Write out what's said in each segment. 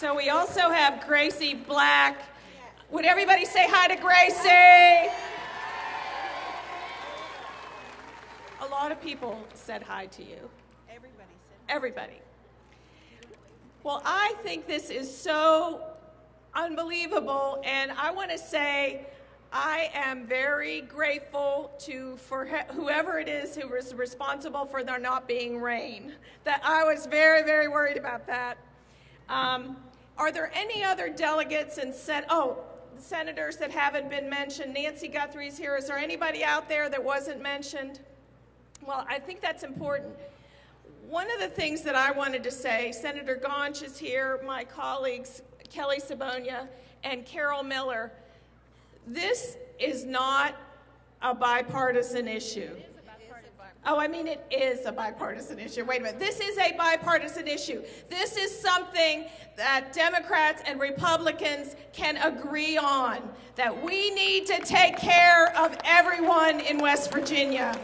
So we also have Gracie Black. Would everybody say hi to Gracie? A lot of people said hi to you. Everybody said. Everybody. Well, I think this is so unbelievable, and I want to say I am very grateful to for whoever it is who was responsible for there not being rain. That I was very, very worried about that. Um, are there any other delegates and sen- oh senators that haven't been mentioned? Nancy Guthrie's here. Is there anybody out there that wasn't mentioned? Well, I think that's important. One of the things that I wanted to say, Senator Gaunch is here, my colleagues Kelly Sobonya and Carol Miller, this is not a bipartisan issue. Oh, I mean, it is a bipartisan issue. Wait a minute. This is a bipartisan issue. This is something that Democrats and Republicans can agree on that we need to take care of everyone in West Virginia.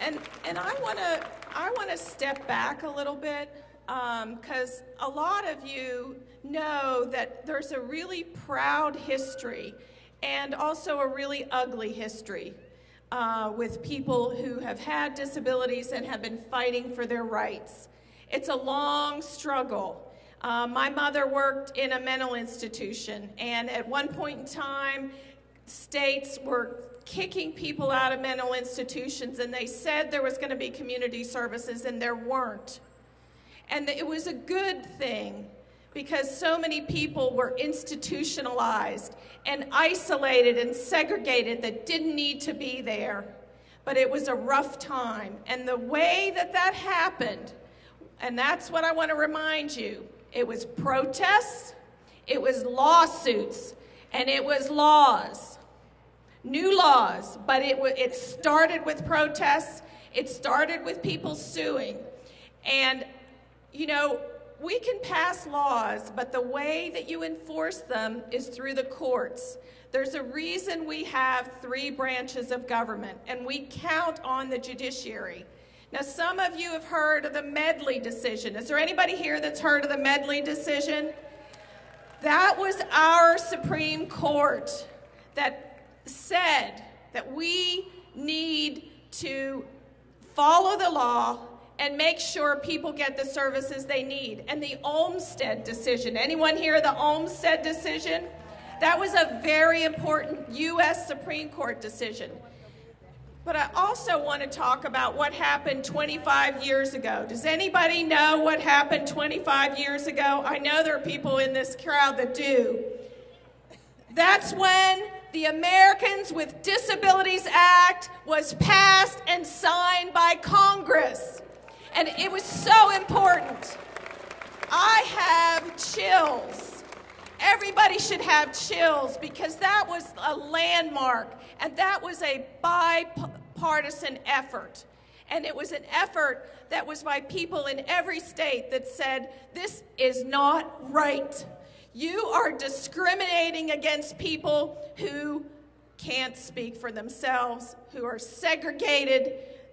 And, and I want to I want to step back a little bit because um, a lot of you know that there's a really proud history and also a really ugly history uh, with people who have had disabilities and have been fighting for their rights. It's a long struggle. Uh, my mother worked in a mental institution, and at one point in time, states were kicking people out of mental institutions, and they said there was going to be community services, and there weren't. And it was a good thing because so many people were institutionalized and isolated and segregated that didn't need to be there. But it was a rough time. And the way that that happened, and that's what I want to remind you it was protests, it was lawsuits, and it was laws new laws, but it, it started with protests, it started with people suing. And, you know, we can pass laws, but the way that you enforce them is through the courts. There's a reason we have three branches of government, and we count on the judiciary. Now, some of you have heard of the Medley decision. Is there anybody here that's heard of the Medley decision? That was our Supreme Court that said that we need to follow the law and make sure people get the services they need. And the Olmstead decision, anyone hear the Olmstead decision? That was a very important U.S. Supreme Court decision. But I also want to talk about what happened 25 years ago. Does anybody know what happened 25 years ago? I know there are people in this crowd that do. That's when the Americans with Disabilities Act was passed and signed by Congress. And it was so important. I have chills. Everybody should have chills because that was a landmark and that was a bipartisan effort. And it was an effort that was by people in every state that said, this is not right. You are discriminating against people who can't speak for themselves, who are segregated.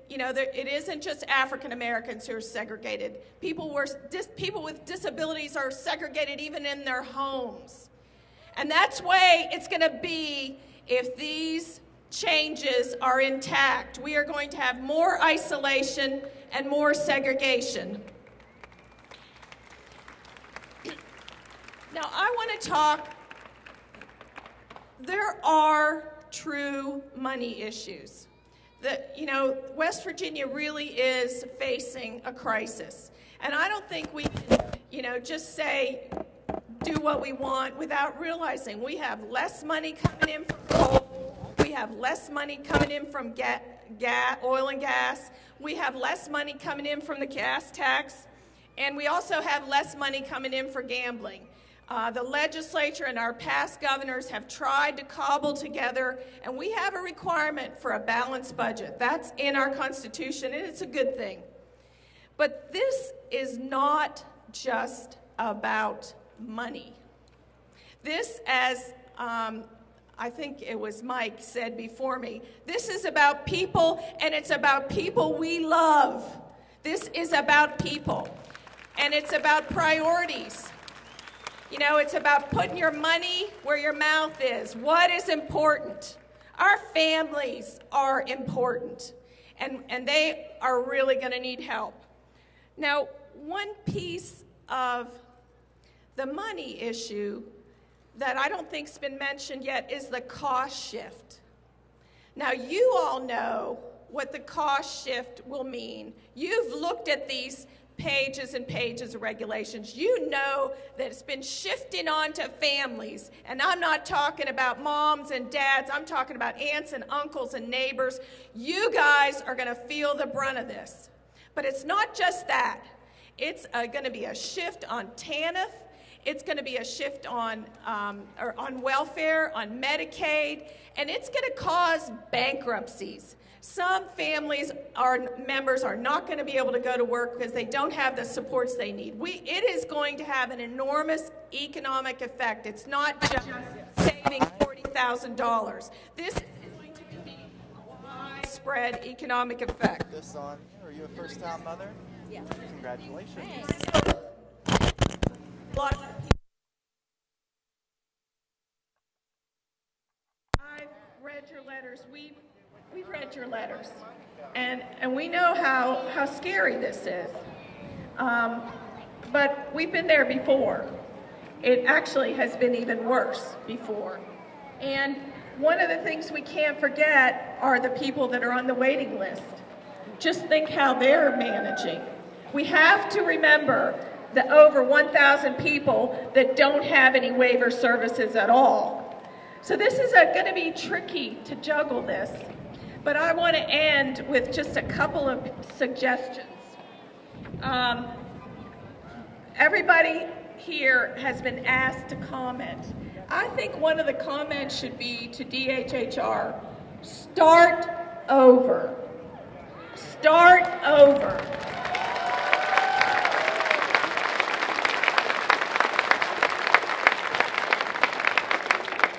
You know, there, it isn't just African Americans who are segregated. People, were, dis, people with disabilities are segregated even in their homes. And that's way it's going to be if these changes are intact. We are going to have more isolation and more segregation. Now, I want to talk. There are true money issues. That, you know, West Virginia really is facing a crisis. And I don't think we can, you know, just say, do what we want without realizing we have less money coming in from coal, we have less money coming in from ga- ga- oil and gas, we have less money coming in from the gas tax, and we also have less money coming in for gambling. Uh, the legislature and our past governors have tried to cobble together, and we have a requirement for a balanced budget. That's in our Constitution, and it's a good thing. But this is not just about money. This, as um, I think it was Mike said before me, this is about people, and it's about people we love. This is about people, and it's about priorities. You know, it's about putting your money where your mouth is. What is important? Our families are important, and, and they are really going to need help. Now, one piece of the money issue that I don't think's been mentioned yet is the cost shift. Now, you all know what the cost shift will mean. You've looked at these pages and pages of regulations. You know that it's been shifting onto families. And I'm not talking about moms and dads, I'm talking about aunts and uncles and neighbors. You guys are going to feel the brunt of this. But it's not just that, it's uh, going to be a shift on TANF. It's going to be a shift on, um, or on welfare, on Medicaid, and it's going to cause bankruptcies. Some families, our members, are not going to be able to go to work because they don't have the supports they need. We, it is going to have an enormous economic effect. It's not just saving $40,000. This is going to be a widespread economic effect. This on. Are you a first-time mother? Yes. Congratulations. A lot of people- I've read your letters. We've, we've read your letters. And, and we know how, how scary this is. Um, but we've been there before. It actually has been even worse before. And one of the things we can't forget are the people that are on the waiting list. Just think how they're managing. We have to remember the over 1,000 people that don't have any waiver services at all. So this is going to be tricky to juggle this, but I want to end with just a couple of suggestions. Um, everybody here has been asked to comment. I think one of the comments should be to DHHR, start over. Start over.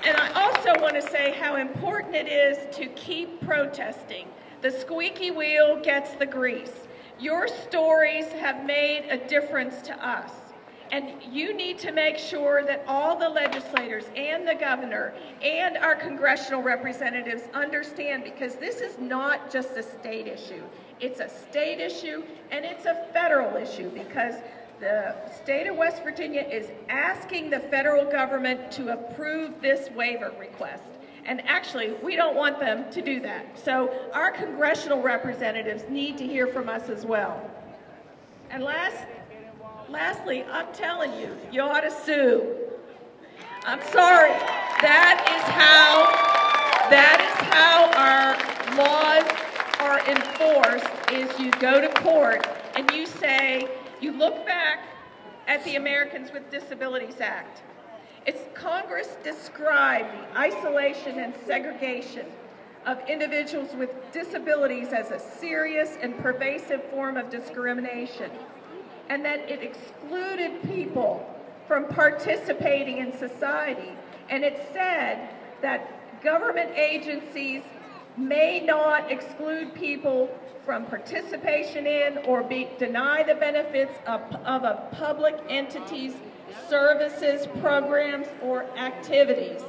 And I also want to say how important it is to keep protesting. The squeaky wheel gets the grease. Your stories have made a difference to us. And you need to make sure that all the legislators and the governor and our congressional representatives understand because this is not just a state issue. It's a state issue and it's a federal issue because the state of West Virginia is asking the federal government to approve this waiver request. And actually, we don't want them to do that. So our congressional representatives need to hear from us as well. And last, lastly, I'm telling you, you ought to sue. I'm sorry. That is how, that is how our laws are enforced, is you go to court and you say, you look back at the Americans with Disabilities Act. It's Congress described the isolation and segregation of individuals with disabilities as a serious and pervasive form of discrimination, and that it excluded people from participating in society. And it said that government agencies may not exclude people from participation in or be, deny the benefits of, of a public entity's services, programs, or activities.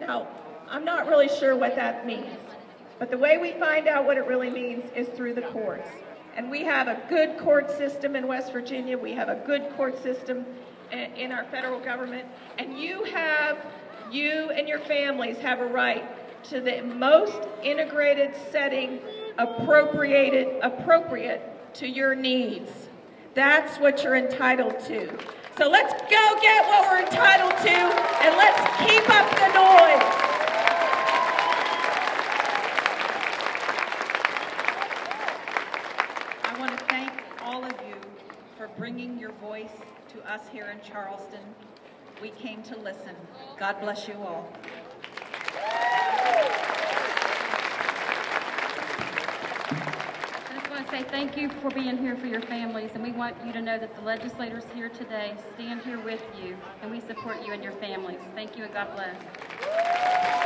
Now, I'm not really sure what that means, but the way we find out what it really means is through the courts. And we have a good court system in West Virginia. We have a good court system in our federal government. And you have, you and your families have a right to the most integrated setting appropriated, appropriate to your needs. That's what you're entitled to. So let's go get what we're entitled to and let's keep up the noise. I want to thank all of you for bringing your voice to us here in Charleston. We came to listen. God bless you all. Say thank you for being here for your families, and we want you to know that the legislators here today stand here with you, and we support you and your families. Thank you, and God bless.